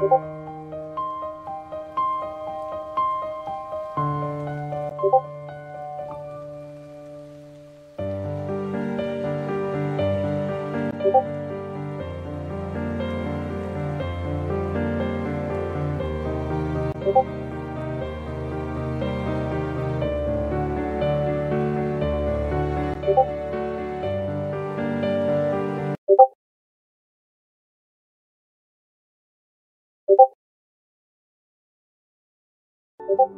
you you